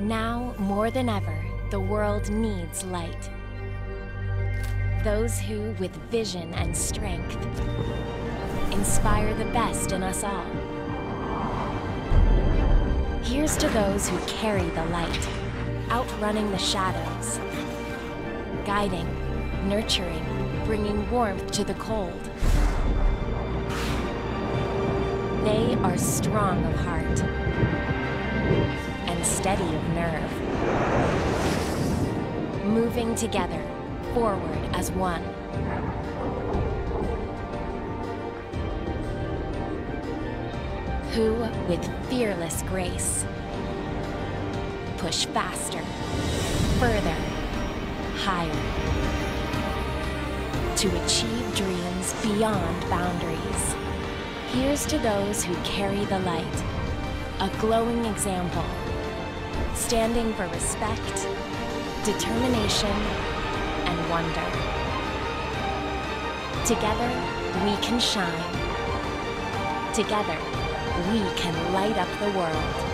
Now, more than ever, the world needs light. Those who, with vision and strength, inspire the best in us all. Here's to those who carry the light, outrunning the shadows, guiding, nurturing, bringing warmth to the cold. They are strong of heart steady of nerve, moving together, forward as one. Who, with fearless grace, push faster, further, higher, to achieve dreams beyond boundaries. Here's to those who carry the light, a glowing example, standing for respect, determination, and wonder. Together, we can shine. Together, we can light up the world.